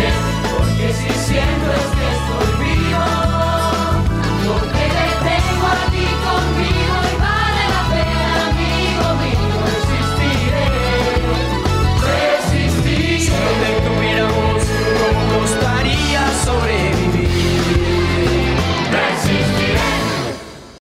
Yeah.